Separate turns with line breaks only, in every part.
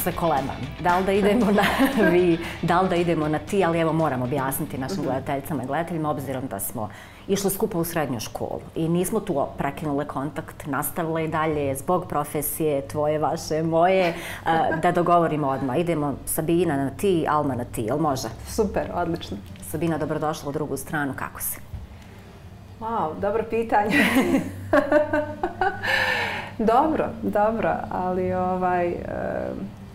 se kolebam. Da li da idemo na vi, da li da idemo na ti, ali evo moram objasniti našim mhm. gledateljicama i gledateljima, obzirom da smo išli skupo u srednju školu i nismo tu prekinule kontakt, nastavile i dalje zbog profesije tvoje, vaše, moje, da dogovorimo odmah. Idemo Sabina na ti, Alma na ti, jel može?
Super, odlično.
Sabina, dobrodošla u drugu stranu, kako si?
Wow, dobro pitanje. dobro, dobro, ali ovaj,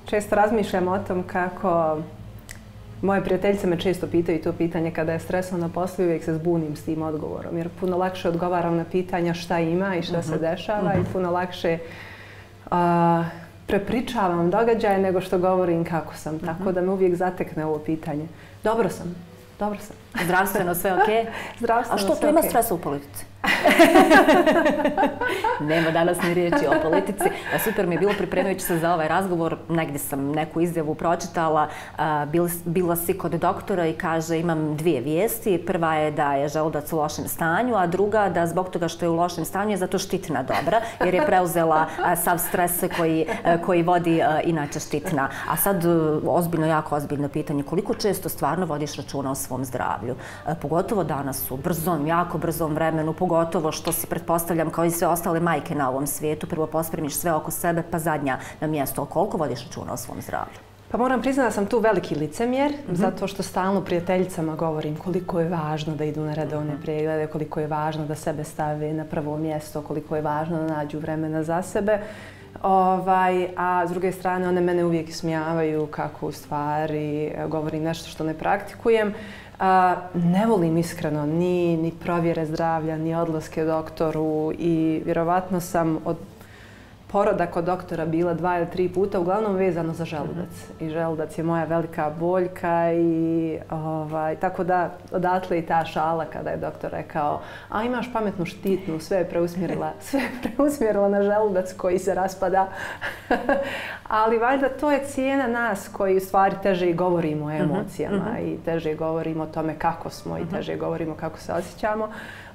često razmišljam o tom kako moje prijateljice me često pitaju to pitanje kada je stresno na poslu i uvijek se zbunim s tim odgovorom. Jer puno lakše odgovaram na pitanja šta ima i šta se mhm, dešava i mhm. puno lakše prepričavam događaje nego što govorim kako sam. Tako mhm. da me uvijek zatekne ovo pitanje. Dobro sam, dobro sam.
Zdravstveno sve ok?
Zdravstveno
sve. A što tu ima stresa u politici? Nema danas ni riječi o politici. Super mi je bilo pripremajući se za ovaj razgovor. Negdje sam neku izjavu pročitala. Bila si kod doktora i kaže imam dvije vijesti. Prva je da je želudac u lošem stanju, a druga da zbog toga što je u lošem stanju je zato štitna dobra, jer je preuzela sav stres koji, koji vodi inače štitna. A sad e, ozbiljno, jako ozbiljno pitanje. Koliko često stvarno vodiš računa o svom zdravlju? E, pogotovo danas u brzom, jako brzom vremenu, pogotovo pogotovo što si pretpostavljam kao i sve ostale majke na ovom svijetu, prvo pospremiš sve oko sebe, pa zadnja na mjesto. Koliko vodiš računa o svom zdravlju?
Pa moram priznati da sam tu veliki licemjer, mm -hmm. zato što stalno prijateljicama govorim koliko je važno da idu na redovne mm -hmm. preglede, koliko je važno da sebe stave na prvo mjesto, koliko je važno da nađu vremena za sebe. Ovaj, a s druge strane, one mene uvijek smijavaju kako u stvari govorim nešto što ne praktikujem. A, ne volim iskreno ni, ni provjere zdravlja, ni odlaske doktoru i vjerovatno sam od poroda kod doktora bila dva ili tri puta, uglavnom vezano za želudac. I želudac je moja velika boljka i ovaj, tako da odatle i ta šala kada je doktor rekao a imaš pametnu štitnu, sve je preusmjerila, sve je preusmjerila na želudac koji se raspada. Ali valjda to je cijena nas koji u stvari teže i govorimo o mhm, emocijama uh -huh. i teže govorimo o tome kako smo i mhm. teže govorimo kako se osjećamo.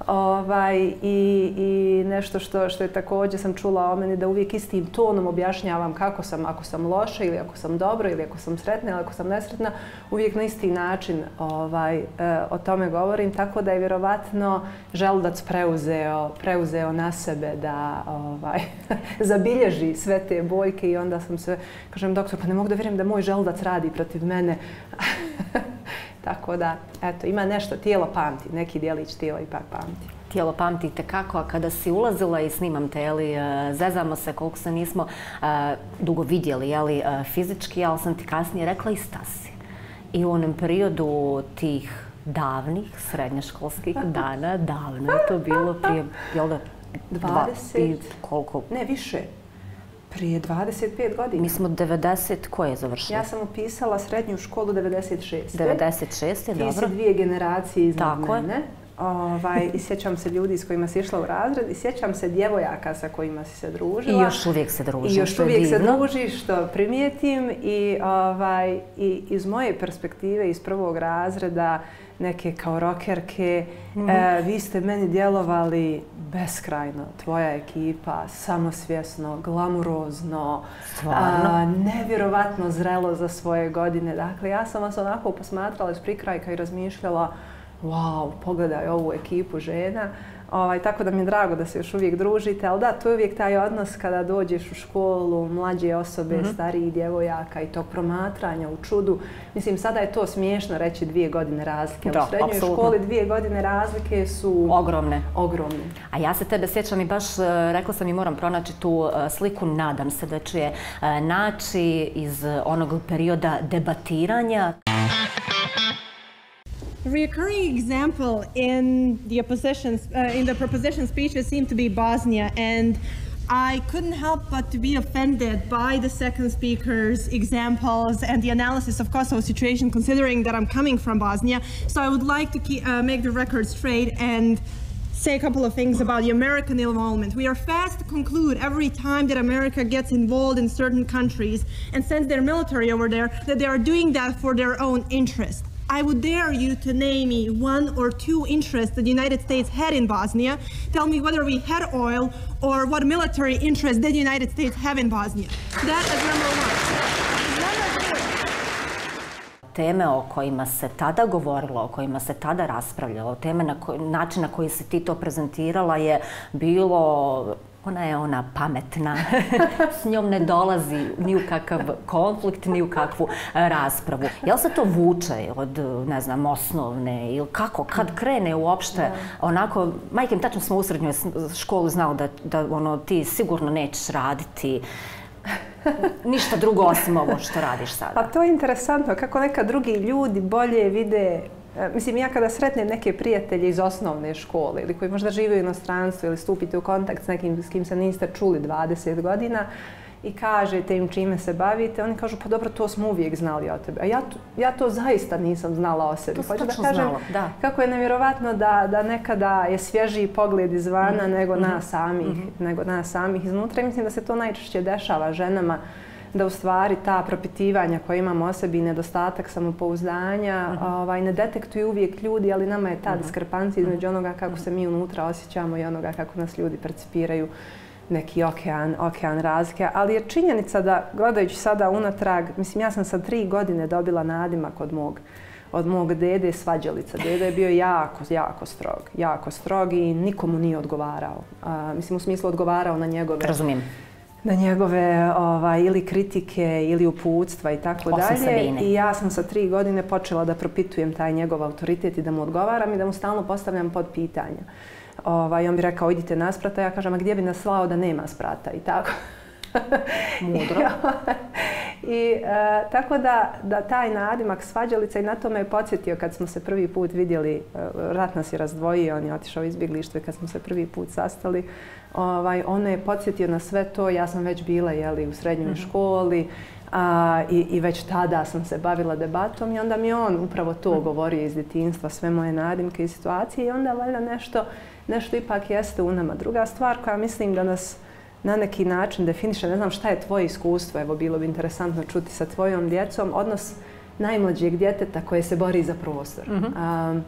Ovaj, i, I nešto što, što je također sam čula o meni da uvijek istim tonom objašnjavam kako sam, ako sam loša ili ako sam dobro ili ako sam sretna ili ako sam nesretna, uvijek na isti način ovaj, e, o tome govorim. Tako da je vjerovatno želudac preuzeo, preuzeo na sebe da ovaj, zabilježi sve te bojke i onda sam se, kažem doktor, pa ne mogu da vjerujem da moj želudac radi protiv mene. Tako da, eto, ima nešto, tijelo pamti, neki dijelić tijela ipak pamti.
Tijelo pamti te kako, a kada si ulazila i snimam te, jeli, e, zezamo se koliko se nismo uh, dugo vidjeli, jeli, uh, fizički, ali sam ti kasnije rekla i stasi. I u onom periodu tih davnih srednjoškolskih dana, davno je to bilo prije, jel da,
20,
koliko?
Ne, više. Prije 25 godina.
Mi smo 90, ko je završio?
Ja sam upisala srednju školu 96.
96 je dobro.
Ti si dvije generacije iznad Tako mene. Je. Ovaj, I sjećam se ljudi s kojima si išla u razred i sjećam se djevojaka sa kojima si se družila.
I još uvijek se družim,
I još uvijek se družiš, što primijetim. I, ovaj, I iz moje perspektive, iz prvog razreda, neke kao rokerke, mm -hmm. e, vi ste meni djelovali beskrajno, tvoja ekipa, samosvjesno, glamurozno, a, nevjerovatno zrelo za svoje godine. Dakle, ja sam vas onako posmatrala iz prikrajka i razmišljala, wow, pogledaj ovu ekipu žena. Ovaj, tako da mi je drago da se još uvijek družite, ali da, to je uvijek taj odnos kada dođeš u školu, mlađe osobe, mm -hmm. stariji djevojaka i tog promatranja u čudu. Mislim, sada je to smiješno reći dvije godine razlike. Da, u srednjoj absolutno. školi dvije godine razlike su...
Ogromne.
Ogromne.
A ja se tebe sjećam i baš e, rekla sam i moram pronaći tu e, sliku, nadam se da će je e, naći iz onog perioda debatiranja.
A recurring example in the opposition, uh, in the proposition speeches seemed to be Bosnia, and I couldn't help but to be offended by the second speaker's examples and the analysis of Kosovo situation, considering that I'm coming from Bosnia. So I would like to keep, uh, make the record straight and say a couple of things about the American involvement. We are fast to conclude every time that America gets involved in certain countries and sends their military over there that they are doing that for their own interest. I would dare you to name me one or two interests that the United States had in Bosnia. Tell me whether we had oil or what military interests did the United States have in Bosnia. That is number one.
teme o kojima se tada govorilo, o kojima se tada raspravljalo, teme na koj, način na koji se ti to prezentirala je bilo ona je ona pametna, s njom ne dolazi ni u kakav konflikt, ni u kakvu e, raspravu. Jel se to vuče od, ne znam, osnovne ili kako, kad krene uopšte, onako, majke tačno smo u srednjoj školi znao da, da ono, ti sigurno nećeš raditi, ništa drugo osim ovo što radiš sada.
Pa to je interesantno, kako neka drugi ljudi bolje vide mislim, ja kada sretnem neke prijatelje iz osnovne škole ili koji možda žive u inostranstvu ili stupite u kontakt s nekim s kim se niste čuli 20 godina i kažete im čime se bavite, oni kažu pa dobro, to smo uvijek znali o tebi. A ja to, ja to zaista nisam znala o sebi.
To Hoću da kažem znala, da.
kako je nevjerovatno da, da nekada je svježiji pogled izvana mm. nego, mm. nas samih, mm -hmm. nego nas samih iznutra. I mislim da se to najčešće dešava ženama da u stvari ta propitivanja koja imamo o sebi i nedostatak samopouzdanja uh mhm. -huh. ovaj, ne detektuju uvijek ljudi, ali nama je ta uh mhm. -huh. diskrepancija između mhm. onoga kako se mi unutra osjećamo i onoga kako nas ljudi percipiraju neki okean, okean razlike. Ali je činjenica da, gledajući sada unatrag, mislim, ja sam sa tri godine dobila nadimak od mog od mog dede svađalica. Dede je bio jako, jako strog. Jako strog i nikomu nije odgovarao. A, mislim, u smislu odgovarao na njegove...
Razumijem
na njegove ovaj, ili kritike ili uputstva i tako dalje. I ja sam sa tri godine počela da propitujem taj njegov autoritet i da mu odgovaram i da mu stalno postavljam pod pitanja. Ovaj, on bi rekao, idite na sprata, ja kažem, a gdje bi nas slao da nema sprata i tako.
Mudro.
I uh, tako da, da taj nadimak svađalica i na to me je podsjetio kad smo se prvi put vidjeli, uh, rat nas je razdvojio, on je otišao izbjeglištvo kad smo se prvi put sastali. Ovaj, on je podsjetio na sve to, ja sam već bila jeli, u srednjoj mm -hmm. školi a, i, i već tada sam se bavila debatom i onda mi on upravo to mm -hmm. govorio iz djetinstva, sve moje nadimke i situacije i onda valjda nešto, nešto ipak jeste u nama. Druga stvar koja mislim da nas na neki način definiše, ne znam šta je tvoje iskustvo, evo bilo bi interesantno čuti sa tvojom djecom, odnos najmlađeg djeteta koje se bori za prostor. Mm -hmm. a,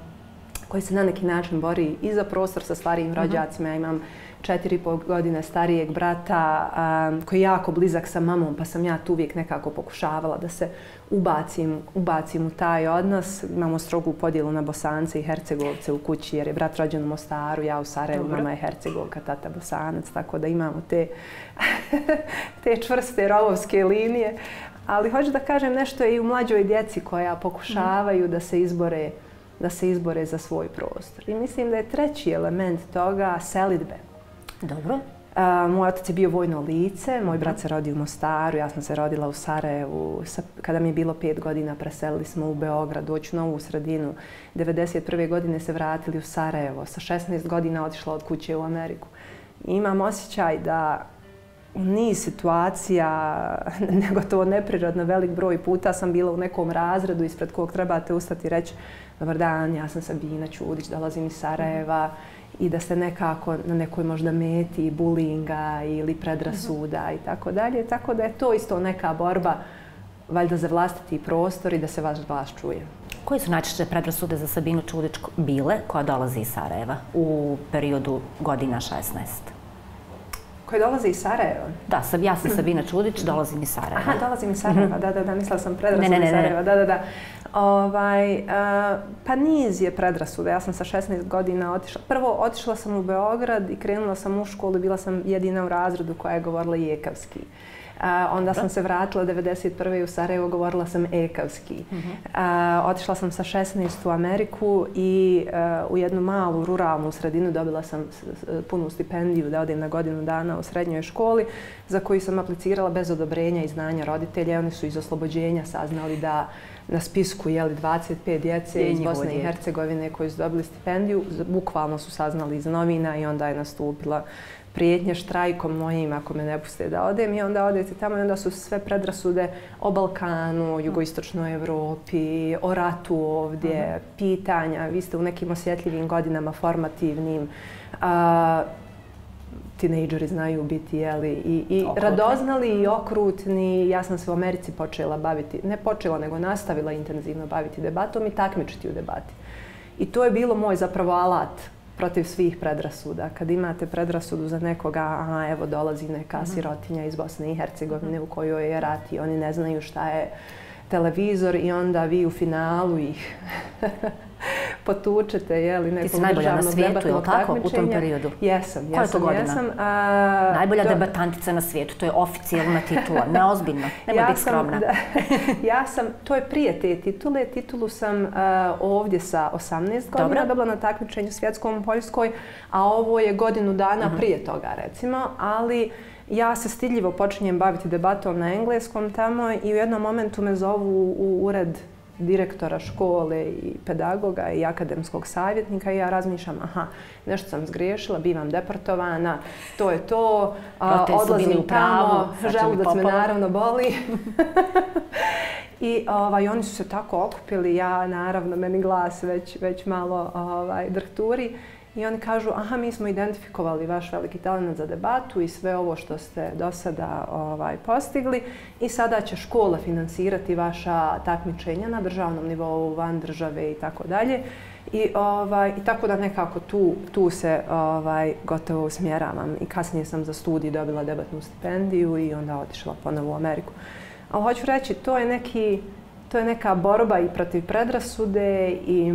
koji se na neki način bori i za prostor sa starijim -hmm. rođacima. Ja imam četiri pol godine starijeg brata um, koji je jako blizak sa mamom, pa sam ja tu uvijek nekako pokušavala da se ubacim, ubacim u taj odnos. Imamo strogu podijelu na Bosance i Hercegovce u kući jer je brat rođen u Mostaru, ja u Sarajevu, mama je Hercegovka, tata Bosanac, tako da imamo te, te čvrste rovovske linije. Ali hoću da kažem nešto i u mlađoj djeci koja pokušavaju da se izbore da se izbore za svoj prostor. I mislim da je treći element toga selitbe.
Dobro.
Uh, moj otac je bio vojno lice, moj brat se rodio u Mostaru, ja sam se rodila u Sarajevu. Sa, kada mi je bilo pet godina, preselili smo u Beograd, doći u novu sredinu. 1991. godine se vratili u Sarajevo, sa 16 godina otišla od kuće u Ameriku. I imam osjećaj da u niz situacija, nego to neprirodno velik broj puta sam bila u nekom razredu ispred kog trebate ustati i reći Dobar dan, ja sam Sabina Čudić, dolazim iz Sarajeva i da se nekako na nekoj možda meti bulinga ili predrasuda i tako dalje. Tako da je to isto neka borba valjda za vlastiti prostor i da se vaš glas čuje.
Koje su najčešće predrasude za Sabinu Čudić bile koja dolazi iz Sarajeva u periodu godina 16?
Koje dolazi iz Sarajeva?
Da, sam, ja sam Sabina Čudić, dolazim iz Sarajeva.
Aha, dolazim iz Sarajeva, da, da, da, mislila sam predrasude iz Sarajeva, da, da, da. Ovaj, uh, pa niz je predrasuda. Ja sam sa 16 godina otišla. Prvo, otišla sam u Beograd i krenula sam u školu. Bila sam jedina u razredu koja je govorila jekavski. Uh, onda sam se vratila 91. u Sarajevo, govorila sam ekavski. Uh -huh. uh, otišla sam sa 16 u Ameriku i uh, u jednu malu ruralnu sredinu dobila sam punu stipendiju da odem na godinu dana u srednjoj školi za koju sam aplicirala bez odobrenja i znanja roditelja. Oni su iz oslobođenja saznali da na spisku je li 25 djece iz Bosne i Hercegovine koji su dobili stipendiju. Bukvalno su saznali iz novina i onda je nastupila prijetnje štrajkom mojim ako me ne puste da odem i onda odete tamo i onda su sve predrasude o Balkanu, o jugoistočnoj Evropi, o ratu ovdje, uh -huh. pitanja. Vi ste u nekim osjetljivim godinama formativnim. A, tinejdžeri znaju biti jeli, i, i radoznali i okrutni. Ja sam se u Americi počela baviti, ne počela, nego nastavila intenzivno baviti debatom i takmičiti u debati. I to je bilo moj zapravo alat protiv svih predrasuda. Kad imate predrasudu za nekoga, aha, evo dolazi neka
Mhm.
sirotinja iz Bosne i Hercegovine u kojoj je rat i oni ne znaju šta je televizor i onda vi u finalu ih potučete, je li, nekog
si najbolja na
državnog
svijetu,
debatnog
jel tako, u tom
takmičenja.
periodu?
Jesam, jesam,
Koja je to godina?
jesam. A,
Najbolja
do-
debatantica na svijetu, to je oficijalna titula, neozbiljno, nemoj biti skromna.
da, ja sam, to je prije te titule, titulu sam uh, ovdje sa 18 godina dobila na takmičenju svjetskom u Poljskoj, a ovo je godinu dana
Mhm.
prije toga recimo, ali ja se stidljivo počinjem baviti debatom na engleskom tamo i u jednom momentu me zovu u ured direktora škole i pedagoga i akademskog savjetnika i ja razmišljam, aha, nešto sam zgriješila, bivam deportovana, to je to, a, odlazim tamo,
mi
želudac me naravno boli. I ovaj, oni su se tako okupili, ja naravno, meni glas već, već malo ovaj, drhturi. I oni kažu, aha, mi smo identifikovali vaš veliki talent za debatu i sve ovo što ste do sada ovaj, postigli i sada će škola finansirati vaša takmičenja na državnom nivou, van države i tako dalje. I, ovaj, I tako da nekako tu, tu se ovaj, gotovo usmjeravam. I kasnije sam za studij dobila debatnu stipendiju i onda otišla ponovo u Ameriku. Ali hoću reći, to je, neki, to je neka borba i protiv predrasude i,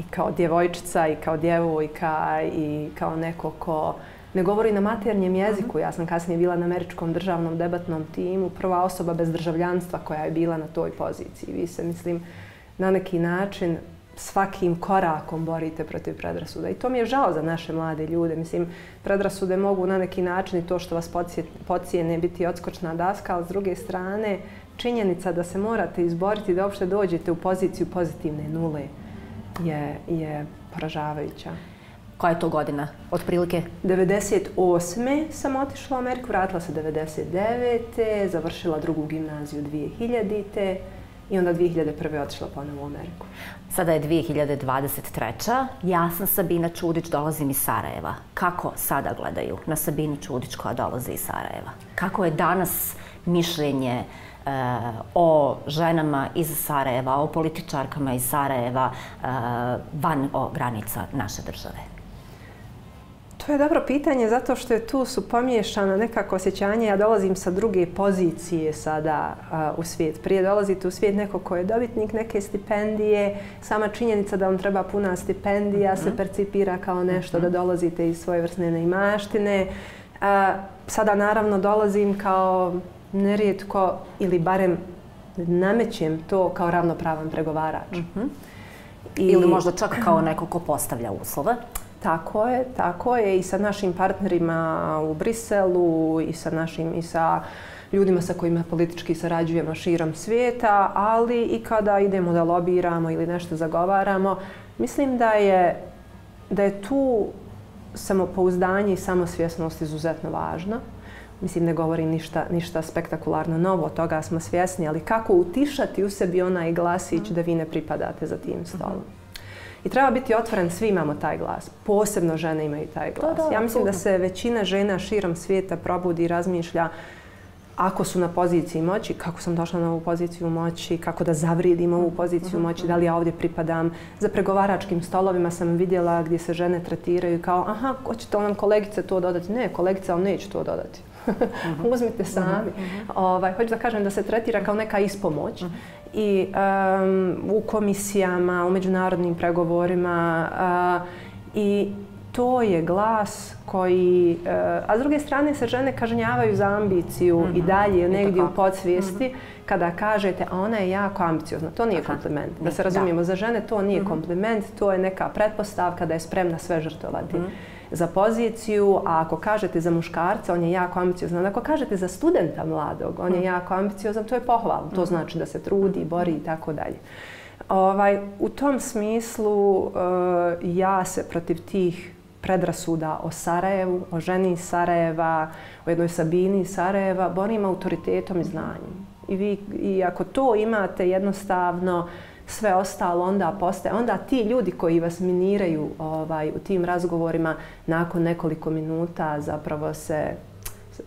i kao djevojčica i kao djevojka i kao neko ko ne govori na maternjem jeziku. Ja sam kasnije bila na američkom državnom debatnom timu, prva osoba bez državljanstva koja je bila na toj poziciji. Vi se, mislim, na neki način svakim korakom borite protiv predrasuda. I to mi je žao za naše mlade ljude. Mislim, predrasude mogu na neki način i to što vas podsjene biti odskočna daska, ali s druge strane, činjenica da se morate izboriti da uopšte dođete u poziciju pozitivne nule je, je poražavajuća.
Koja je to godina, otprilike?
98. sam otišla u Ameriku, vratila se 99. Završila drugu gimnaziju 2000. I onda 2001. otišla ponovo u Ameriku.
Sada je 2023. Ja sam Sabina Čudić, dolazim iz Sarajeva. Kako sada gledaju na Sabinu Čudić koja dolazi iz Sarajeva? Kako je danas mišljenje e, o ženama iz Sarajeva, o političarkama iz Sarajeva e, van o granica naše države?
To je dobro pitanje zato što je tu su pomiješana nekako osjećanje. Ja dolazim sa druge pozicije sada a, u svijet. Prije dolazite u svijet neko ko je dobitnik neke stipendije. Sama činjenica da vam treba puna stipendija se percipira kao nešto da dolazite iz svoje vrsne neimaštine. A, sada naravno dolazim kao nerijetko ili barem namećem to kao ravnopravan pregovarač.
I... Ili možda čak kao neko ko postavlja uslove?
Tako je, tako je i sa našim partnerima u Briselu i sa našim i sa ljudima sa kojima politički sarađujemo širom svijeta, ali i kada idemo da lobiramo ili nešto zagovaramo, mislim da je da je tu samopouzdanje i samosvjesnost izuzetno važna. Mislim, ne govori ništa, ništa spektakularno novo, toga smo svjesni, ali kako utišati u sebi onaj glasić da vi ne pripadate za tim stolom. I treba biti otvoren, svi imamo taj glas. Posebno žene imaju taj glas.
Da, da,
ja mislim da se većina žena širom svijeta probudi i razmišlja ako su na poziciji moći, kako sam došla na ovu poziciju moći, kako da zavrijedim ovu poziciju moći, da li ja ovdje pripadam. Za pregovaračkim stolovima sam vidjela gdje se žene tretiraju kao aha, hoćete li nam kolegice to dodati? Ne, kolegica, ali neće to dodati. Uzmite sami. Ovaj, hoću da kažem da se tretira kao neka ispomoć i um, u komisijama, u međunarodnim pregovorima uh, i to je glas koji, uh, a s druge strane se žene kažnjavaju za ambiciju i dalje negdje u podsvijesti kada kažete a ona je jako ambiciozna. To nije
Aha.
kompliment. Da se razumijemo, za žene to nije kompliment, to je neka pretpostavka da je spremna sve žrtovati za poziciju, a ako kažete za muškarca, on je jako ambiciozan. Ako kažete za studenta mladog, on je jako ambiciozan, to je pohvalno. To znači da se trudi, bori i tako dalje. Ovaj, u tom smislu uh, ja se protiv tih predrasuda o Sarajevu, o ženi iz Sarajeva, o jednoj Sabini iz Sarajeva, borim autoritetom i znanjem. I, vi, I ako to imate jednostavno, sve ostalo onda postaje. Onda ti ljudi koji vas miniraju ovaj, u tim razgovorima nakon nekoliko minuta zapravo se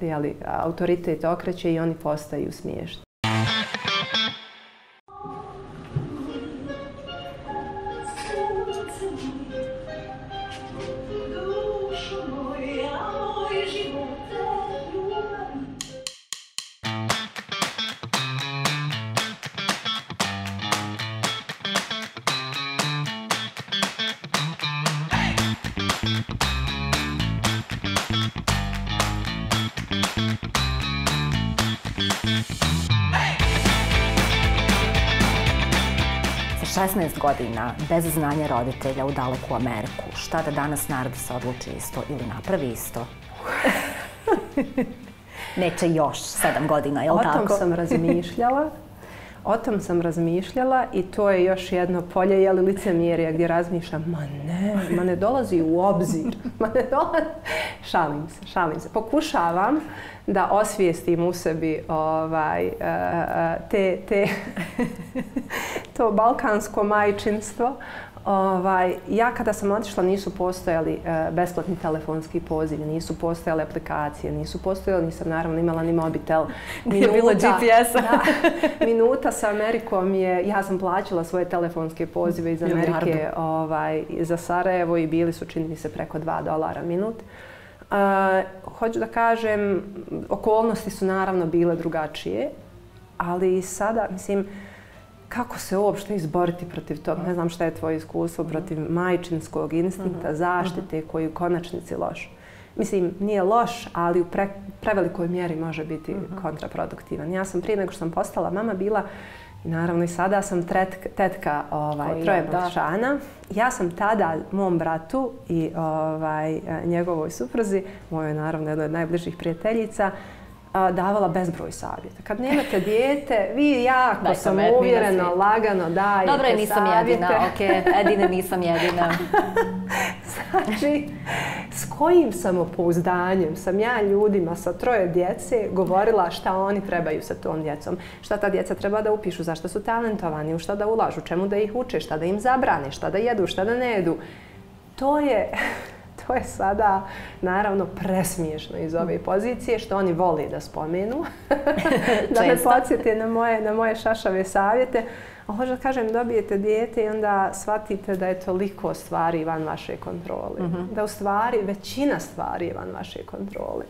jeli, autoritet okreće i oni postaju smiješni.
16 godina, bez znanja roditelja u daleku Ameriku, šta da danas narod se odluči isto ili napravi isto? Neće još sedam godina, je li tako?
O tom sam razmišljala. O tom sam razmišljala i to je još jedno polje, jeli licemjerija gdje razmišljam, ma ne, ma ne dolazi u obzir, ma ne dolazi, šalim se, šalim se. Pokušavam da osvijestim u sebi ovaj, e, e, te, te to balkansko majčinstvo. Ovaj, ja kada sam otišla nisu postojali uh, besplatni telefonski pozivi, nisu postojale aplikacije, nisu postojali, nisam naravno imala ni mobitel.
Nije bilo GPS-a.
minuta sa Amerikom je, ja sam plaćala svoje telefonske pozive iz Amerike ovaj, za Sarajevo i bili su čini mi se preko 2 dolara minut. Uh, hoću da kažem, okolnosti su naravno bile drugačije, ali sada, mislim, kako se uopšte izboriti protiv toga? Ne znam šta je tvoje iskustvo protiv majčinskog instinkta, mhm. zaštite koji u konačnici loš. Mislim, nije loš, ali u pre, prevelikoj mjeri može biti mhm. kontraproduktivan. Ja sam prije nego što sam postala mama bila I naravno i sada sam tretka, tetka ovaj, troje mladšana. Ja sam tada mom bratu i ovaj, njegovoj supruzi, mojoj naravno jednoj od najbližih prijateljica, davala bezbroj savjeta. Kad nemate dijete, vi jako Daj, sam uvjereno, lagano dajete
Dobro, nisam savjete. jedina, ok, edine nisam jedina.
znači, s kojim samopouzdanjem sam ja ljudima sa troje djece govorila šta oni trebaju sa tom djecom, šta ta djeca treba da upišu, zašto su talentovani, u šta da ulažu, čemu da ih uče, šta da im zabrane, šta da jedu, šta da ne jedu. To je to je sada naravno presmiješno iz ove pozicije što oni voli da spomenu. da me podsjeti na moje, na moje šašave savjete. A hoću da kažem, dobijete dijete i onda shvatite da je toliko stvari van vaše kontrole. Mm -hmm. Da u stvari, većina stvari je van vaše kontrole.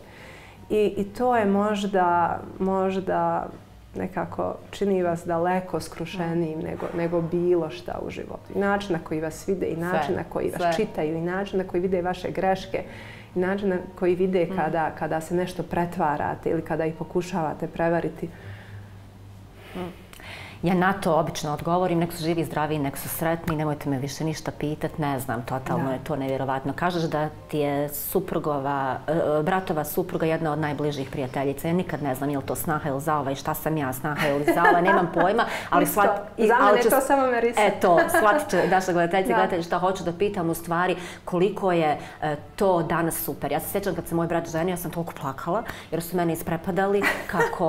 I, I to je možda, možda nekako čini vas daleko skrušenijim nego, nego bilo šta u životu. I način na koji vas vide, i način sve, na koji vas sve. čitaju, i način na koji vide vaše greške, i način na koji vide mm. kada, kada se nešto pretvarate ili kada ih pokušavate prevariti.
Mm. Ja na to obično odgovorim, nek su živi, zdravi, nek su sretni, nemojte me više ništa pitat, ne znam, totalno da. je to nevjerovatno. Kažeš da ti je suprugova, uh, bratova supruga jedna od najbližih prijateljica. Ja nikad ne znam je li to snaha ili zava i šta sam ja, snaha ili zava, nemam pojma. Ali
svat, i, Za mene to samo Merisa.
Eto, shvatit će naša gledateljica gledatelji šta hoću da pitam u stvari koliko je uh, to danas super. Ja se sjećam kad se moj brat ženio, ja sam toliko plakala jer su mene isprepadali kako,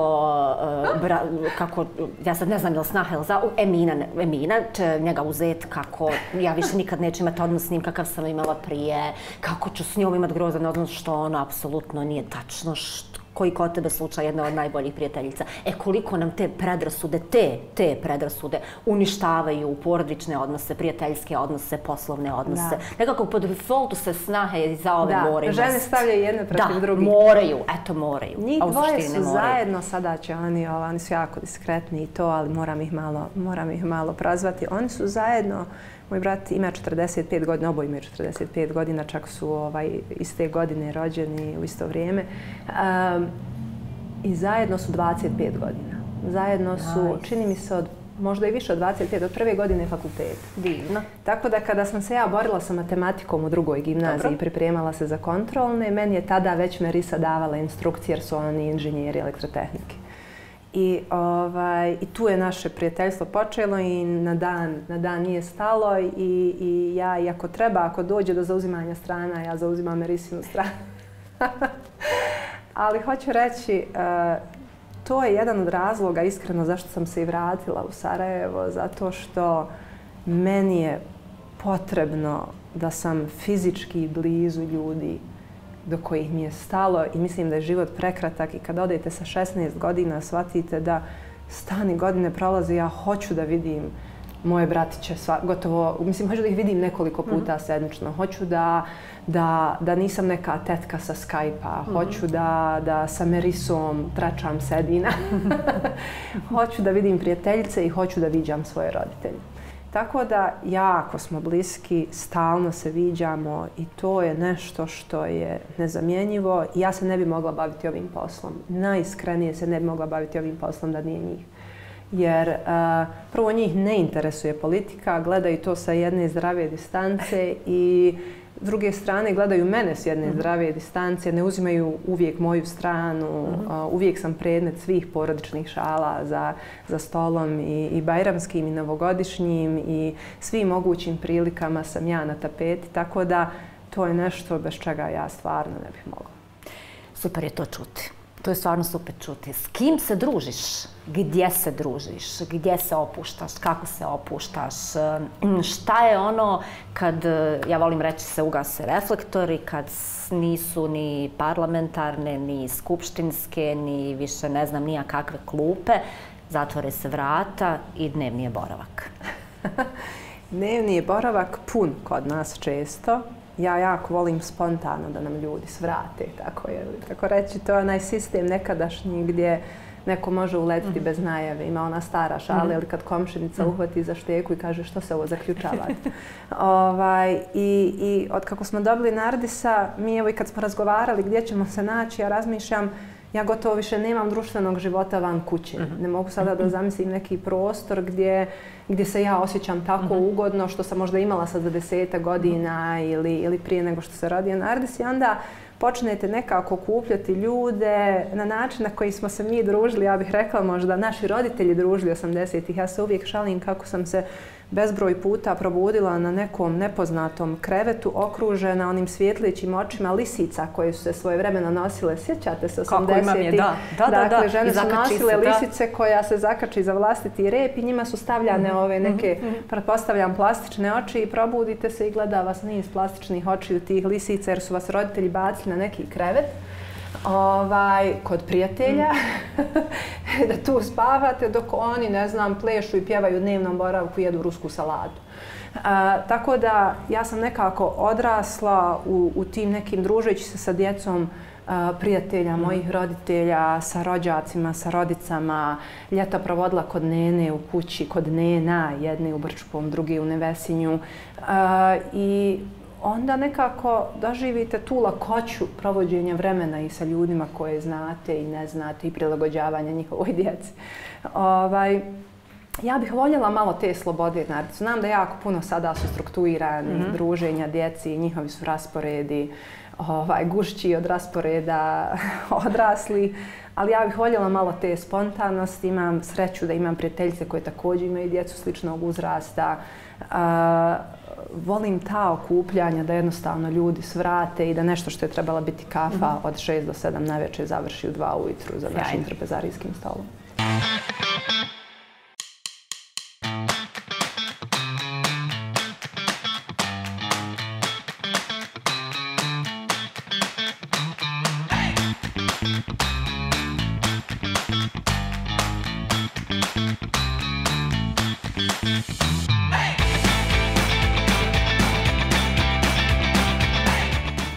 uh, bra, kako ja sad ne znam je snaha Helza u Emina, Emina će njega uzeti kako ja više nikad neću imati odnos s njim kakav sam imala prije, kako ću s njom imati grozan odnos, što ono apsolutno nije tačno, što, koji kod tebe slučaj jedna od najboljih prijateljica. E koliko nam te predrasude, te, te predrasude uništavaju porodične odnose, prijateljske odnose, poslovne odnose. Da. Nekako po defaultu se snahe za ove da. moraju.
Da, žene stavljaju jedne protiv drugih.
Da, moraju, eto moraju.
Njih dvoje su zajedno, sada će oni, oni su jako diskretni i to, ali moram ih malo, moram ih malo prazvati. Oni su zajedno, Moj brat ima 45 godina, oboje imaju 45 godina, čak su ovaj, iste godine rođeni u isto vrijeme. Um, I zajedno su 25 godina. Zajedno su, nice. čini mi se, od možda i više od 25, od prve godine fakulteta.
Divno.
Tako da kada sam se ja borila sa matematikom u drugoj gimnaziji Dobro. i pripremala se za kontrolne, meni je tada već Merisa davala instrukcije jer su oni inženjeri elektrotehnike. I, ovaj, I tu je naše prijateljstvo počelo i na dan, na dan nije stalo i, i ja, i ako treba, ako dođe do zauzimanja strana, ja zauzimam Erisinu stranu. Ali hoću reći, uh, to je jedan od razloga, iskreno, zašto sam se i vratila u Sarajevo, zato što meni je potrebno da sam fizički blizu ljudi do kojih mi je stalo i mislim da je život prekratak i kad odete sa 16 godina shvatite da stani godine prolaze ja hoću da vidim moje bratiće sva, gotovo, mislim, hoću da ih vidim nekoliko puta mm -hmm. sedmično. Hoću da, da, da nisam neka tetka sa Skype-a. Mm -hmm. Hoću da, da sa Merisom tračam sedina. hoću da vidim prijateljice i hoću da viđam svoje roditelje. Tako da jako smo bliski, stalno se viđamo i to je nešto što je nezamjenjivo. Ja se ne bi mogla baviti ovim poslom. Najiskrenije se ne bi mogla baviti ovim poslom da nije njih. Jer uh, prvo njih ne interesuje politika, gledaju to sa jedne zdrave distance i druge strane gledaju mene s jedne mhm. zdrave distancije, ne uzimaju uvijek moju stranu, mhm. uvijek sam predmet svih porodičnih šala za, za stolom i, i bajramskim i novogodišnjim i svim mogućim prilikama sam ja na tapeti, tako da to je nešto bez čega ja stvarno ne bih mogla.
Super je to čuti. To je stvarno super čuti. S kim se družiš? Gdje se družiš? Gdje se opuštaš? Kako se opuštaš? Šta je ono kad, e, ja volim reći, se ugase reflektori, kad nisu ni parlamentarne, ni skupštinske, ni više ne znam nija kakve klupe, zatvore se vrata i dnevni je boravak.
dnevni je boravak pun kod nas često ja jako volim spontano da nam ljudi svrate, tako je. Tako reći, to je onaj sistem nekadašnji gdje neko može uletiti mm. bez najave. Ima ona stara šala, mm. ili kad komšinica mm. uhvati za šteku i kaže što se ovo zaključava. ovaj, i, I od kako smo dobili Nardisa, mi evo i kad smo razgovarali gdje ćemo se naći, ja razmišljam, ja gotovo više nemam društvenog života van kuće. Mm. Ne mogu sada da mhm. zamislim neki prostor gdje gdje se ja osjećam tako mm -hmm. ugodno što sam možda imala sa 20 godina ili, ili prije nego što se rodio Nardis i onda počnete nekako kupljati ljude na način na koji smo se mi družili, ja bih rekla možda naši roditelji družili 80-ih. Ja se uvijek šalim kako sam se bezbroj puta probudila na nekom nepoznatom krevetu, okružena onim svjetlićim očima lisica koje su se svoje vremena nosile. Sjećate se 80-ih?
Da, da, da.
Dakle, žene su nosile se, lisice koja se zakači za vlastiti rep i njima su stavljane mm -hmm. ove neke, mm -hmm. pretpostavljam, plastične oči i probudite se i gleda vas niz plastičnih oči u tih lisica jer su vas roditelji bacili na neki krevet ovaj, kod prijatelja, mm. da tu spavate dok oni, ne znam, plešu i pjevaju dnevnom boravku i jedu rusku salatu. A, tako da ja sam nekako odrasla u, u tim nekim družeći se sa djecom a, prijatelja, mm. mojih roditelja, sa rođacima, sa rodicama. Ljeta provodila kod nene u kući, kod nena, jedne u Brčupom, drugi u Nevesinju. A, I onda nekako doživite tu lakoću provođenja vremena i sa ljudima koje znate i ne znate i prilagođavanja njihovoj djeci. Ovaj, ja bih voljela malo te slobode. Znam da jako puno sada su strukturirani mm -hmm. druženja djeci, njihovi su rasporedi, ovaj, gušći od rasporeda odrasli, ali ja bih voljela malo te spontanosti. Imam sreću da imam prijateljice koje također imaju djecu sličnog uzrasta. Uh, volim ta okupljanja da jednostavno ljudi svrate i da nešto što je trebala biti kafa mm -hmm. od 6 do 7 na večer završi u 2 ujutru za našim trpezarijskim stolom.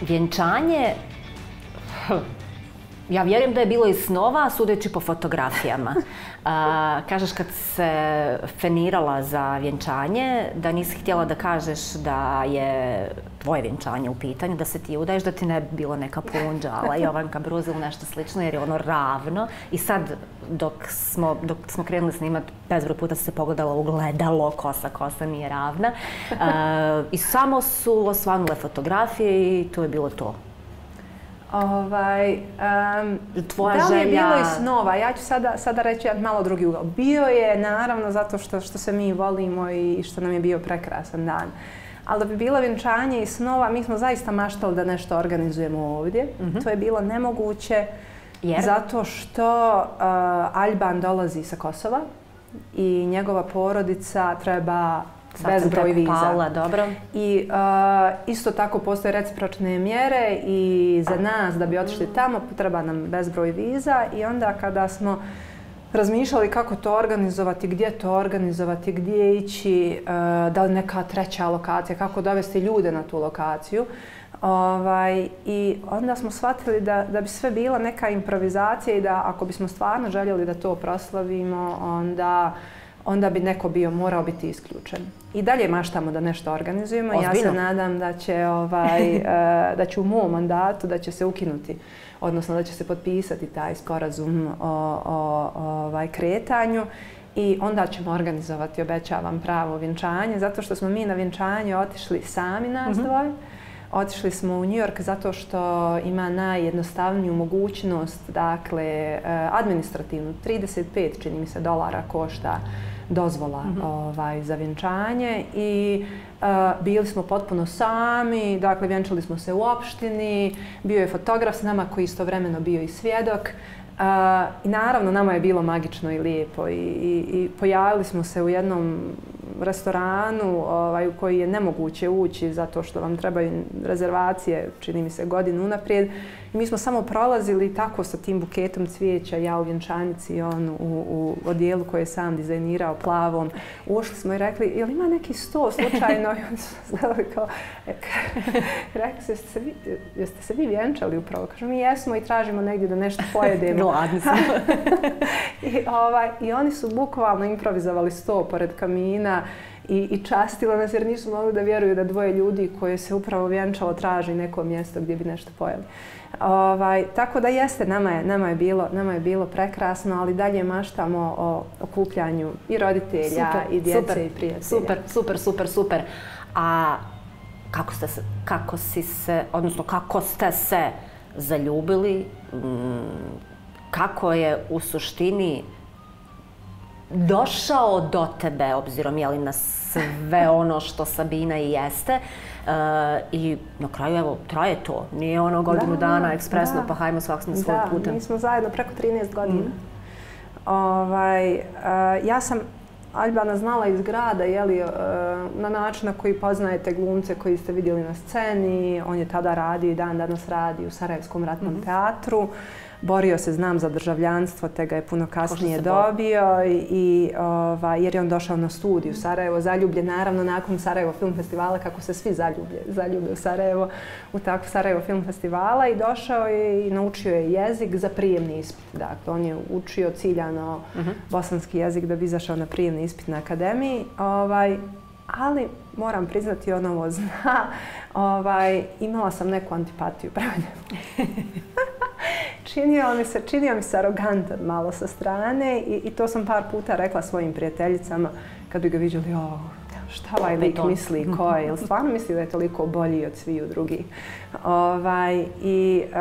Vjenčanje, ja vjerujem da je bilo i snova, sudeći po fotografijama. A, kažeš kad se fenirala za vjenčanje, da nisi htjela da kažeš da je tvoje vjenčanje u pitanju, da se ti udaješ, da ti ne bi bilo neka punđa, ali Jovanka Bruzil nešto slično, jer je ono ravno. I sad, dok smo, dok smo krenuli snimat, bezbroj puta se pogledala u gledalo, kosa, kosa nije ravna. A, I samo su osvanule fotografije i to je bilo to.
Ovaj, um, Tvoja da li je želja... bilo i snova? Ja ću sada, sada reći malo drugi ugao. Bio je, naravno, zato što, što se mi volimo i što nam je bio prekrasan dan. Ali da bi bilo vjenčanje i snova, mi smo zaista maštali da nešto organizujemo ovdje. Mm -hmm. To je bilo nemoguće Jer? zato što uh, Alban dolazi sa Kosova i njegova porodica treba bezbroj viza.
Paula, dobro.
I uh, isto tako postoje recipročne mjere i za nas da bi otišli tamo treba nam bezbroj viza i onda kada smo razmišljali kako to organizovati, gdje to organizovati, gdje ići, uh, da li neka treća lokacija, kako dovesti ljude na tu lokaciju. Ovaj, I onda smo shvatili da, da bi sve bila neka improvizacija i da ako bismo stvarno željeli da to proslavimo, onda onda bi neko bio morao biti isključen. I dalje maštamo da nešto organizujemo.
Ozbiljno?
Ja se nadam da će ovaj uh, da će u mom mandatu da će se ukinuti odnosno da će se potpisati taj sporazum o, o, o ovaj kretanju i onda ćemo organizovati, obećavam, pravo vjenčanje, zato što smo mi na vjenčanje otišli sami nas mm -hmm. dvoje. Otišli smo u New York zato što ima najjednostavniju mogućnost, dakle, eh, administrativnu, 35, čini mi se, dolara košta dozvola mm -hmm. ovaj, za vjenčanje i uh, bili smo potpuno sami, dakle, vjenčali smo se u opštini, bio je fotograf s nama koji istovremeno bio i svjedok. Uh, I naravno, nama je bilo magično i lijepo i, i, i pojavili smo se u jednom restoranu ovaj, u koji je nemoguće ući zato što vam trebaju rezervacije, čini mi se, godinu unaprijed. I mi smo samo prolazili tako sa tim buketom cvijeća, ja u vjenčanici, on u, u odijelu koje je sam dizajnirao plavom. Ušli smo i rekli, ili ima neki sto slučajno? I oni su gledali kao, e, rekli se, jeste se, vi, jeste se vi vjenčali upravo? Kažu, mi jesmo i tražimo negdje da nešto pojedemo.
Gladni smo.
I, ovaj, I oni su bukvalno improvizovali sto pored kamina i, i častilo nas jer nisu mogli da vjeruju da dvoje ljudi koje se upravo vjenčalo traži neko mjesto gdje bi nešto pojeli. Ovaj, tako da jeste, nama je, nama, je bilo, nama je bilo prekrasno, ali dalje maštamo o okupljanju i roditelja super, i djece
super,
i prijatelja.
Super, super, super, super. A kako ste se, kako si se, odnosno kako ste se zaljubili, mm, kako je u suštini došao do tebe, obzirom je li na sve ono što Sabina i jeste. Uh, I na kraju, evo, traje to. Nije ono godinu da, dana ekspresno, da. pa hajmo svak na svoj putem.
Da, mi smo zajedno preko 13 godina. Mm. Ovaj, uh, ja sam Albana znala iz grada, jeli, uh, na način na koji poznajete glumce koji ste vidjeli na sceni. On je tada radio i dan danas radi u Sarajevskom ratnom mm -hmm. teatru borio se, znam, za državljanstvo, te ga je puno kasnije dobio i, i ova, jer je on došao na studiju Sarajevo, zaljubljen naravno nakon Sarajevo Film Festivala, kako se svi zaljublje, zaljube u Sarajevo, u takvu Sarajevo Film Festivala i došao je i naučio je jezik za prijemni ispit. Dakle, on je učio ciljano uh mhm. -huh. bosanski jezik da bi izašao na prijemni ispit na akademiji. Ovaj, ali moram priznati ono ovo zna, ovaj, imala sam neku antipatiju prema njemu. činio mi se, činio mi se arogantan malo sa strane i, i to sam par puta rekla svojim prijateljicama kad bi ga vidjeli, o, šta ovaj lik misli, ko je, ili stvarno misli da je toliko bolji od sviju drugih. Ovaj, i, uh,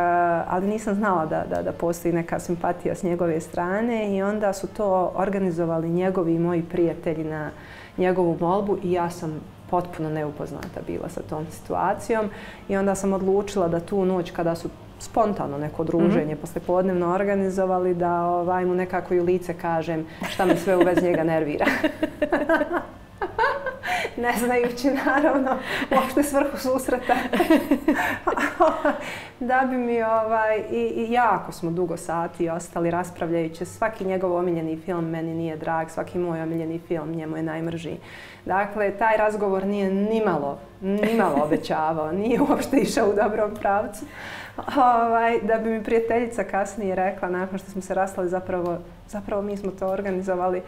ali nisam znala da, da, da postoji neka simpatija s njegove strane i onda su to organizovali njegovi i moji prijatelji na njegovu molbu i ja sam potpuno neupoznata bila sa tom situacijom i onda sam odlučila da tu noć kada su spontano neko druženje mm -hmm. posle podnevno organizovali da ovaj, mu nekako i u lice kažem šta me sve u vez njega nervira. ne znajući naravno uopšte svrhu susreta. da bi mi ovaj, i, i jako smo dugo sati ostali raspravljajući svaki njegov omiljeni film meni nije drag, svaki moj omiljeni film njemu je najmrži. Dakle, taj razgovor nije nimalo, nimalo obećavao, nije uopšte išao u dobrom pravcu ovaj, da bi mi prijateljica kasnije rekla, nakon što smo se rastali, zapravo, zapravo mi smo to organizovali,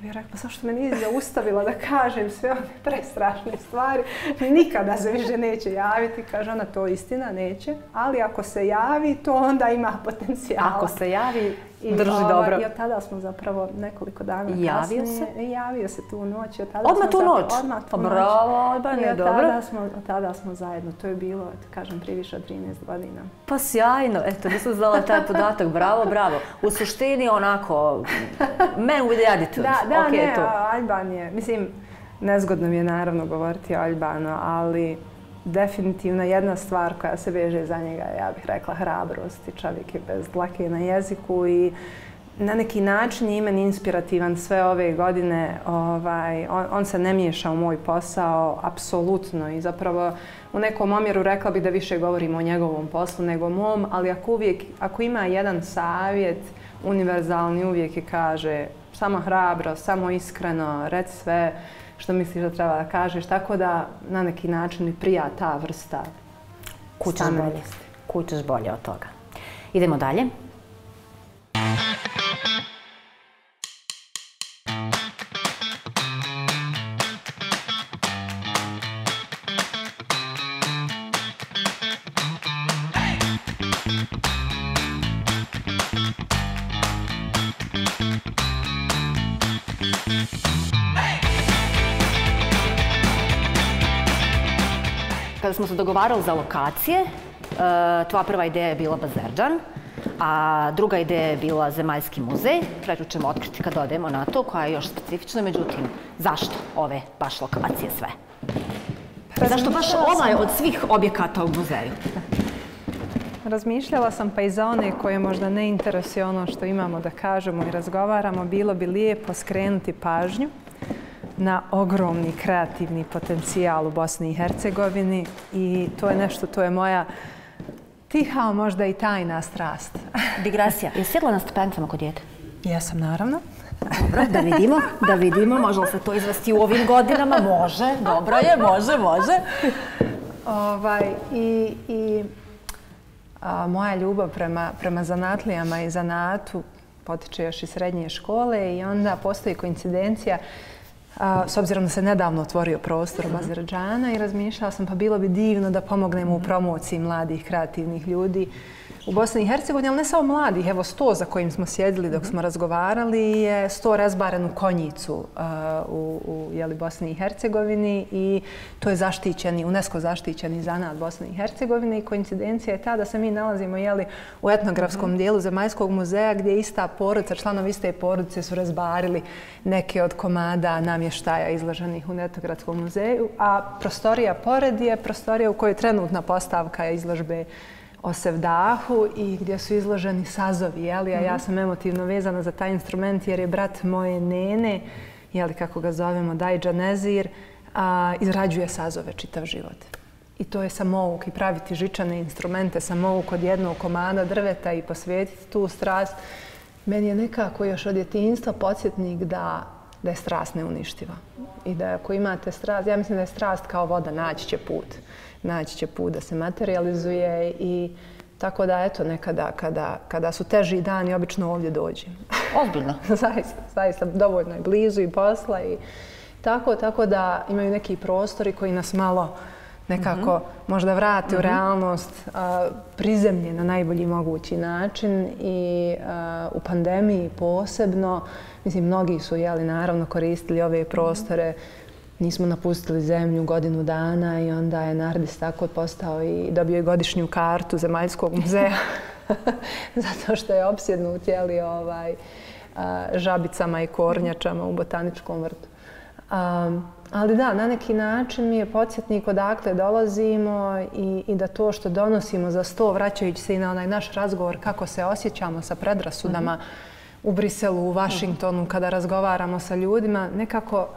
da bi rekla, zašto me nije zaustavila da kažem sve ove prestrašne stvari, nikada se više neće javiti, kaže ona, to istina, neće, ali ako se javi, to onda ima potencijala.
Ako se javi,
I,
drži dobro.
I od tada smo zapravo nekoliko dana
javio
kasnije.
Se?
Javio se tu noć. Od tada
odmah
tu
noć?
Odmah
tu pa noć. Bravo, Albane,
I od
dobro.
Tada smo, od tada smo zajedno. To je bilo, eto, kažem, prije više od 13 godina.
Pa sjajno. Eto, nisam znala taj podatak. Bravo, bravo. U suštini onako, man with attitude.
Da, da,
okay,
ne,
to.
Alban je, mislim, nezgodno mi je naravno govoriti o Albanu, ali definitivno jedna stvar koja se veže za njega, ja bih rekla, hrabrost i čovjek je bez dlake na jeziku i na neki način je imen inspirativan sve ove godine. Ovaj, on, on se ne miješa u moj posao, apsolutno. I zapravo u nekom omjeru rekla bih da više govorimo o njegovom poslu nego o mom, ali ako, uvijek, ako ima jedan savjet, univerzalni uvijek je kaže samo hrabro, samo iskreno, reci sve što misliš da treba da kažeš. Tako da na neki način mi prija ta vrsta
Kućeš bolje. Kućeš bolje od toga. Idemo dalje. Smo se dogovarali za lokacije, E, tvoja prva ideja je bila Bazerđan, a druga ideja je bila Zemaljski muzej. Preću ćemo otkriti kad odemo na to, koja je još specifična. Međutim, zašto ove baš lokacije sve? Pa zašto baš ovaj od svih objekata u muzeju?
Razmišljala sam pa i za one koje možda ne interesuje ono što imamo da kažemo i razgovaramo, bilo bi lijepo skrenuti pažnju na ogromni kreativni potencijal u Bosni i Hercegovini i to je nešto, to je moja tiha, možda i tajna strast.
Digresija. Je sjedla na stepencama kod djete?
Jesam, naravno.
Dobro, da vidimo, da vidimo. Može li se to izvesti u ovim godinama? Može, dobro je, može, može.
Ovaj, I, i a, moja ljubav prema, prema zanatlijama i zanatu potiče još iz srednje škole i onda postoji koincidencija s obzirom da se nedavno otvorio prostor u Bazirđana i razmišljala sam pa bilo bi divno da pomognemo u promociji mladih kreativnih ljudi u Bosni i Hercegovini, ali ne samo mladih. Evo sto za kojim smo sjedili dok smo razgovarali je sto razbarenu konjicu uh, u, u jeli, Bosni i Hercegovini i to je zaštićeni, UNESCO zaštićeni zanat Bosne i Hercegovine i koincidencija je ta da se mi nalazimo jeli, u etnografskom dijelu Zemaljskog muzeja gdje ista porodica, članovi iste porodice su razbarili neke od komada namještaja izloženih u etnografskom muzeju, a prostorija pored je prostorija u kojoj trenutna postavka izložbe o sevdahu i gdje su izloženi sazovi. Jeli? A ja sam emotivno vezana za taj instrument jer je brat moje nene, jeli, kako ga zovemo, Dajđa Nezir, a, izrađuje sazove čitav život. I to je samouk i praviti žičane instrumente samouk od jednog komada drveta i posvetiti tu strast. Meni je nekako još od djetinjstva podsjetnik da, da je strast neuništiva. I da ako imate strast, ja mislim da je strast kao voda, naći će put naći će put da se materializuje i tako da, eto, nekada kada, kada su teži dani, obično ovdje dođem.
Ozbiljno?
zaista, zaista, dovoljno je blizu i posla i tako, tako da imaju neki prostori koji nas malo nekako mm -hmm. možda vrate mm -hmm. u mhm. realnost, a, prizemlje na najbolji mogući način i a, u pandemiji posebno, mislim, mnogi su, jeli, naravno koristili ove prostore nismo napustili zemlju godinu dana i onda je Nardis tako postao i dobio je godišnju kartu Zemaljskog muzeja zato što je opsjednut cijeli ovaj, žabicama i kornjačama u botaničkom vrtu. Um, ali da, na neki način mi je podsjetnik odakle dolazimo i, i da to što donosimo za sto, vraćajući se i na onaj naš razgovor kako se osjećamo sa predrasudama mm -hmm. u Briselu, u Vašingtonu, kada razgovaramo sa ljudima, nekako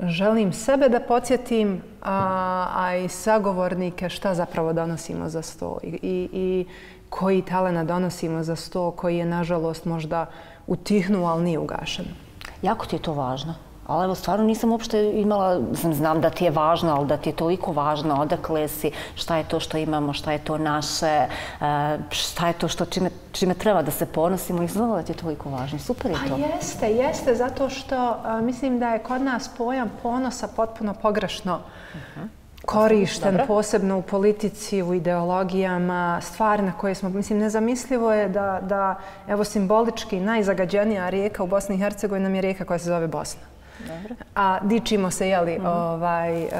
želim sebe da podsjetim, a, a i sagovornike šta zapravo donosimo za sto i, i, i koji talena donosimo za sto, koji je, nažalost, možda utihnuo, ali nije ugašen.
Jako ti je to važno. Ali evo, stvarno nisam uopšte imala, znam, znam da ti je važno, ali da ti je toliko važno odakle si, šta je to što imamo, šta je to naše, e, šta je to što čime, čime treba da se ponosimo. Nisam znala da ti je toliko važno. Super je to.
A jeste, jeste, zato što mislim da je kod nas pojam ponosa potpuno pogrešno korišten, Dobro. posebno u politici, u ideologijama, stvari na koje smo, mislim, nezamislivo je da, da evo, simbolički najzagađenija rijeka u Bosni i Hercegovini nam je rijeka koja se zove Bosna. A dičimo se jeli, mm ovaj, uh,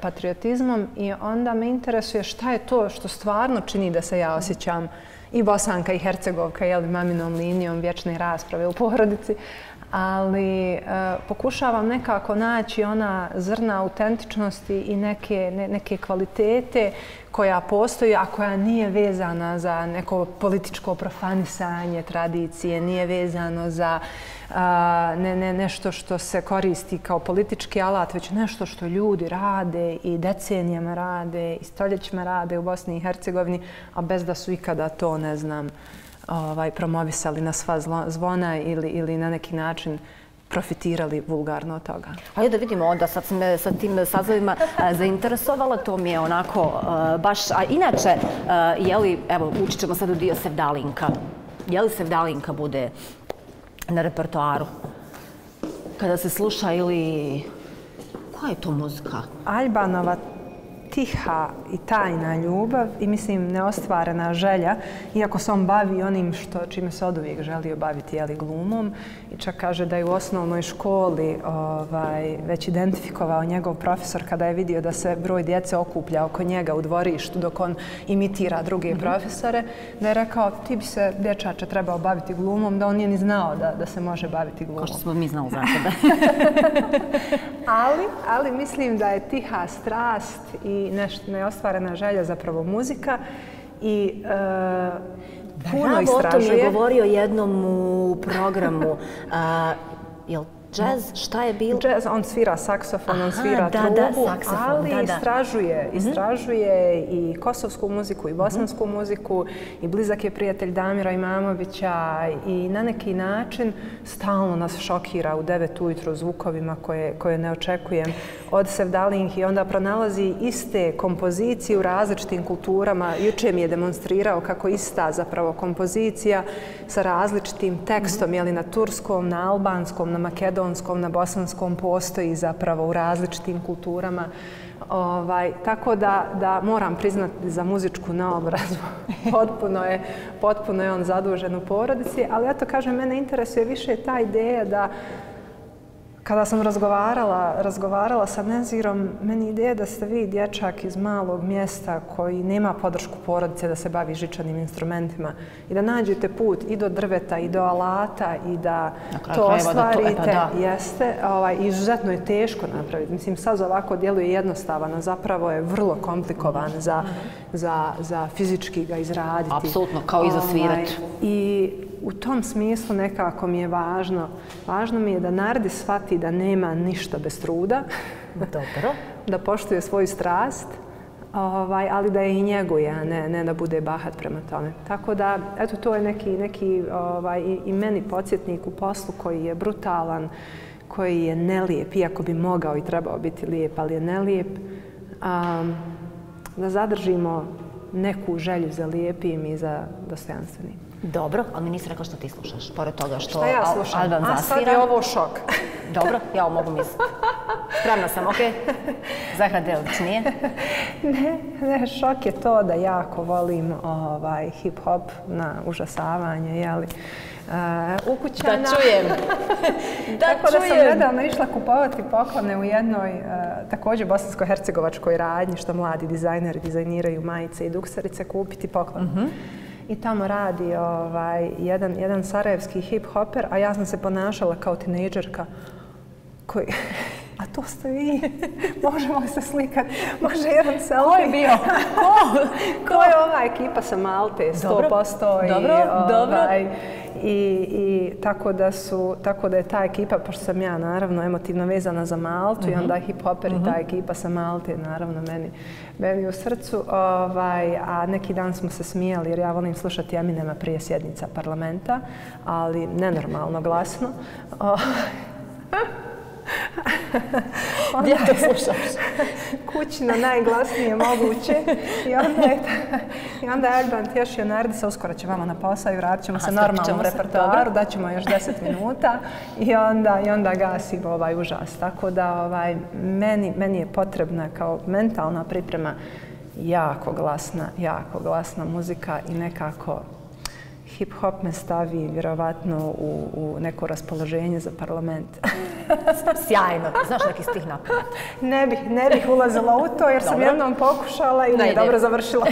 patriotizmom i onda me interesuje šta je to što stvarno čini da se ja osjećam i Bosanka i Hercegovka jeli, maminom linijom vječne rasprave u porodici. ali e, pokušavam nekako naći ona zrna autentičnosti i neke, ne, neke kvalitete koja postoji, a koja nije vezana za neko političko profanisanje tradicije, nije vezano za ne, ne, nešto što se koristi kao politički alat, već nešto što ljudi rade i decenijama rade i stoljećima rade u Bosni i Hercegovini, a bez da su ikada to, ne znam, ovaj, promovisali na sva zvona ili, ili na neki način profitirali vulgarno od toga.
Ajde da vidimo onda, sad sam sa tim sazovima e, zainteresovala, to mi je onako e, baš, a inače, e, jeli, evo, učit ćemo sad u dio Sevdalinka. Je li Sevdalinka bude na repertoaru? Kada se sluša ili... Koja je to muzika?
Albanova tiha i tajna ljubav i mislim neostvarena želja, iako se on bavi onim što čime se od uvijek želio baviti, jeli glumom. I čak kaže da je u osnovnoj školi ovaj, već identifikovao njegov profesor kada je vidio da se broj djece okuplja oko njega u dvorištu dok on imitira druge mhm. profesore, da je rekao ti bi se dječače trebao baviti glumom, da on nije ni znao da, da se može baviti glumom. Kao
što smo mi znali za
ali, ali mislim da je tiha strast i neostvarena želja zapravo muzika i uh, puno Bravo, istražuje. Bravo, o tom
je govorio jednom u programu. Jel Jazz, šta je bilo?
Jazz, on svira saksofon, on svira
da,
trubu,
da, saksofon,
ali
da, da.
istražuje, mhm. istražuje i kosovsku muziku i bosansku mm -hmm. muziku i blizak je prijatelj Damira Imamovića i na neki način stalno nas šokira u devet ujutru zvukovima koje, koje ne očekujem od Sevdalink i onda pronalazi iste kompozicije u različitim kulturama. Juče mi je demonstrirao kako ista zapravo kompozicija sa različitim tekstom, mm -hmm. jeli na turskom, na albanskom, na makedonskom, makedonskom, na bosanskom postoji zapravo u različitim kulturama. Ovaj, tako da, da moram priznati za muzičku naobrazbu. potpuno, je, potpuno je on zadužen u porodici, ali ja to kažem, mene interesuje više ta ideja da kada sam razgovarala, razgovarala sa Nezirom, meni ideja da ste vi dječak iz malog mjesta koji nema podršku porodice da se bavi žičanim instrumentima i da nađete put i do drveta i do alata i da to ostvarite, to, da. jeste, ovaj, izuzetno je teško napraviti. Mislim, sad ovako djeluje jednostavan, a zapravo je vrlo komplikovan za, za, za fizički ga izraditi.
Apsolutno, kao i za svirati. Ovaj,
I u tom smislu nekako mi je važno, važno mi je da narodi shvati da nema ništa bez truda.
Dobro.
da poštuje svoju strast, ovaj, ali da je i njeguje, a ne, ne da bude bahat prema tome. Tako da, eto, to je neki, neki ovaj, i, i meni podsjetnik u poslu koji je brutalan, koji je nelijep, iako bi mogao i trebao biti lijep, ali je nelijep. Um, da zadržimo neku želju za lijepim i za dostojanstvenim.
Dobro, ali mi nisi rekla što ti slušaš, pored toga što
Šta ja slušam?
Alban.
A sad je ovo šok.
Dobro, ja ovo mogu misliti. Spremna sam, okej? Okay? Zahra Delić nije?
Ne, ne, šok je to da jako volim ovaj, hip-hop na užasavanje, jeli? Uh, ukućana.
Da čujem.
da Tako čujem. da sam nedavno išla kupovati poklone u jednoj uh, također bosansko-hercegovačkoj radnji što mladi dizajneri dizajniraju majice i duksarice kupiti poklon. Uh mhm. -huh i tamo radi ovaj, jedan, jedan sarajevski hip-hoper, a ja sam se ponašala kao tinejdžerka koji... A to ste vi. Možemo li se slikati? Može jedan selfie.
Ko je bio? Ko?
Ko je ova ekipa sa Malte? 100%. Dobro,
dobro, i, ovaj, dobro.
I, i tako, da su, tako da je ta ekipa, pošto sam ja naravno emotivno vezana za Maltu uh -huh. i onda hip hopper uh -huh. i ta mhm. ekipa sa Malte naravno meni, meni u srcu. Ovaj, a neki dan smo se smijali jer ja volim slušati Eminema prije sjednica parlamenta, ali nenormalno glasno.
Gdje to slušaš?
Kućno, najglasnije moguće. I onda je, i onda je Elban tješio Nardisa, uskoro će vama na posao i vratit ćemo Aha, se normalnom repertoaru, daćemo još 10 minuta i onda, i onda gasimo ovaj užas. Tako da ovaj, meni, meni je potrebna kao mentalna priprema jako glasna, jako glasna muzika i nekako hip-hop me stavi vjerovatno u, u neko raspoloženje za parlament.
Sjajno. Znaš neki stih napamet?
Ne bih, ne bih ulazila u to jer sam
Dobro.
jednom pokušala i nije dobro završila.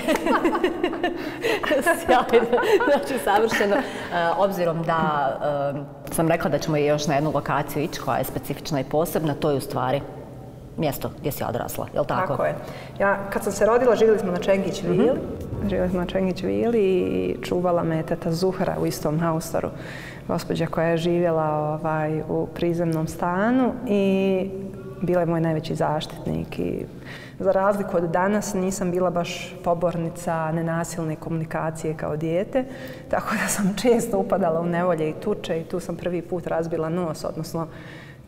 Sjajno. Znači, savršeno. E, obzirom da e, sam rekla da ćemo još na jednu lokaciju ići koja je specifična i posebna, to je u stvari mjesto gdje si odrasla, je li tako?
Tako je. Ja, kad sam se rodila, živjeli smo na Čengić Vili. Živjeli smo na Čengić Vili i čuvala me teta Zuhra u istom haustoru. Gospođa koja je živjela ovaj, u prizemnom stanu i bila je moj najveći zaštitnik. I za razliku od danas nisam bila baš pobornica nenasilne komunikacije kao dijete, tako da sam često upadala u nevolje i tuče i tu sam prvi put razbila nos, odnosno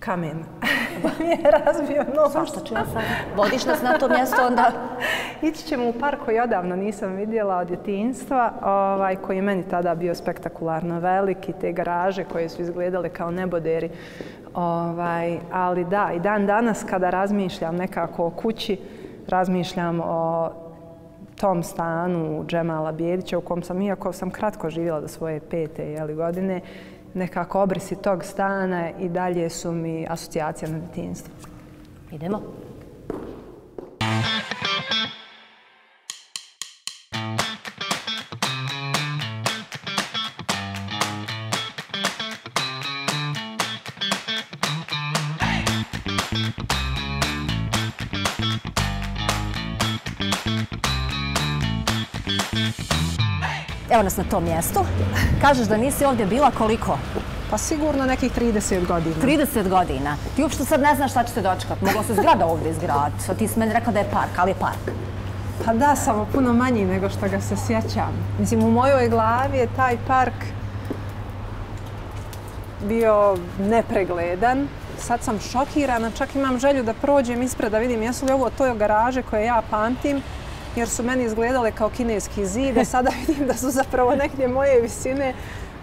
kamen mi je razbio nos.
Svašta ću ja sad. Vodiš nas na to mjesto, onda...
Ići ćemo u park koji odavno nisam vidjela od djetinjstva, ovaj, koji je meni tada bio spektakularno veliki, te garaže koje su izgledale kao neboderi. Ovaj, ali da, i dan danas kada razmišljam nekako o kući, razmišljam o tom stanu Džemala Bijedića u kom sam, iako sam kratko živjela do svoje pete jeli, godine, nekako obrisi tog stana i dalje su mi asocijacija na djetinjstvo.
Idemo. Evo nas na tom mjestu. Kažeš da nisi ovdje bila koliko?
Pa sigurno nekih 30 godina.
30 godina. Ti uopšte sad ne znaš šta ćete dočekati. Mogla se zgrada ovdje izgraditi. Ti si meni rekao da je park, ali je park.
Pa da, samo puno manji nego što ga se sjećam. Mislim, u mojoj glavi je taj park bio nepregledan. Sad sam šokirana, čak imam želju da prođem ispred da vidim jesu li ovo to garaže koje ja pamtim, jer su meni izgledale kao kineski zid, a sada vidim da su zapravo negdje moje visine,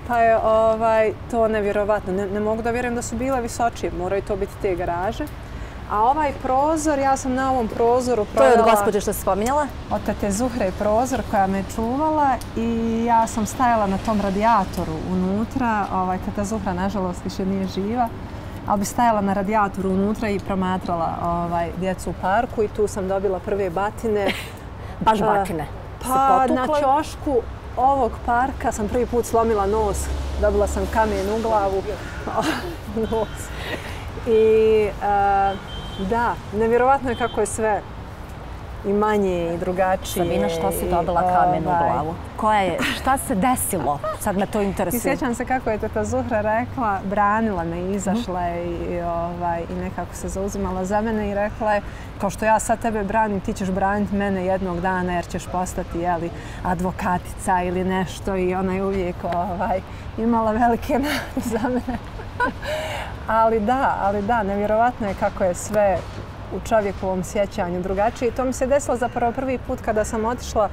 pa je ovaj, to nevjerovatno. Ne, ne mogu da vjerujem da su bile visočije, moraju to biti te garaže. A ovaj prozor, ja sam na ovom prozoru
To je od gospođe što si spominjala?
od tete Zuhre prozor koja me čuvala i ja sam stajala na tom radijatoru unutra. Ovaj, teta Zuhra, nažalost, više nije živa. Ali bi stajala na radijatoru unutra i promatrala ovaj, djecu u parku i tu sam dobila prve batine.
Baš batine. Se
Pa na ćošku ovog parka sam prvi put slomila nos. Dobila sam kamen u glavu. nos. I e, da, nevjerovatno je kako je sve i manje i drugačije.
Sabina, šta si
i,
dobila kamen u
ovaj,
glavu? Koja je, šta se desilo? Sad me to
I
interesuje.
sjećam se kako je teta Zuhra rekla, branila me, izašla je i, i, ovaj, i nekako se zauzimala za mene i rekla je, kao što ja sad tebe branim, ti ćeš braniti mene jednog dana jer ćeš postati jeli, advokatica ili nešto i ona je uvijek ovaj, imala velike nade za mene. ali da, ali da, nevjerovatno je kako je sve u čovjekovom sjećanju drugačije. I to mi se desilo zapravo prvi put kada sam otišla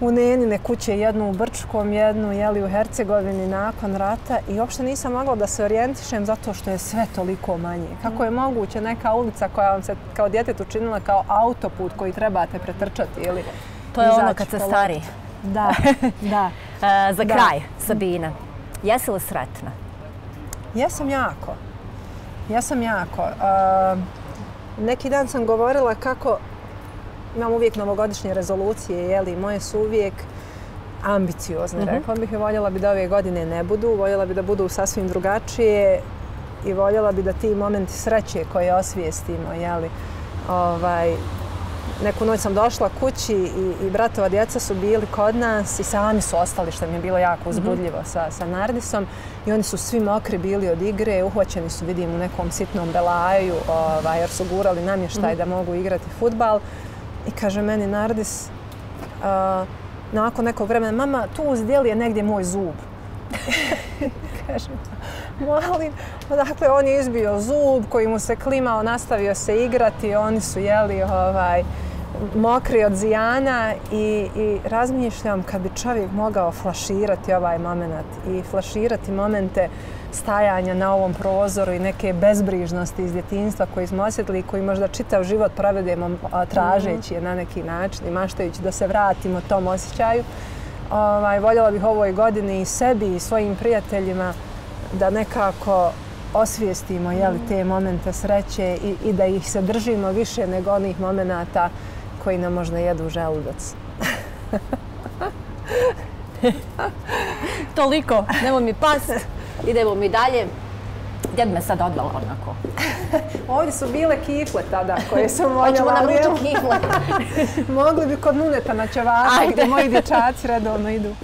u Nenine kuće, jednu u Brčkom, jednu jeli, u Hercegovini nakon rata i uopšte nisam mogla da se orijentišem zato što je sve toliko manje. Kako je moguće neka ulica koja vam se kao djetetu činila kao autoput koji trebate pretrčati ili
To je ono kad se stari.
Da, da.
E, za
Da.
kraj, Sabina, jesi li sretna?
Jesam jako. Jesam jako. Uh, neki dan sam govorila kako imam uvijek novogodišnje rezolucije, jeli, moje su uvijek ambiciozne, rekla bih voljela bi da ove godine ne budu, voljela bi da budu sasvim drugačije i voljela bi da ti momenti sreće koje osvijestimo, jeli, ovaj, neku noć sam došla kući i, i bratova djeca su bili kod nas i sami su ostali, što mi je bilo jako uzbudljivo sa, sa Nardisom. I oni su svi mokri bili od igre, uhvaćeni su, vidim, u nekom sitnom belaju, ovaj, jer su gurali namještaj da mogu igrati futbal. I kaže meni Nardis, a, nakon nekog vremena, mama, tu uz dijel je negdje moj zub. Kažem, molim. Dakle, on je izbio zub koji mu se klimao, nastavio se igrati, oni su jeli ovaj, mokri od zijana i, i razmišljam kad bi čovjek mogao flaširati ovaj moment i flaširati momente stajanja na ovom prozoru i neke bezbrižnosti iz djetinjstva koji smo osjetili i koji možda čitav život provedemo a, tražeći je na neki način i maštajući da se vratimo tom osjećaju. ovaj, voljela bih ovoj godini i sebi i svojim prijateljima da nekako osvijestimo jeli, te momente sreće i, i da ih se držimo više nego onih momenata koji nam možda jedu želudac.
Toliko, nemo mi pas, idemo mi dalje. Gdje bi me sad odvela onako?
Ovdje su bile kifle tada koje sam voljela.
Hoćemo na ručak kifle.
Mogli bi kod Nuneta na Čevaka gdje moji dječaci redovno idu.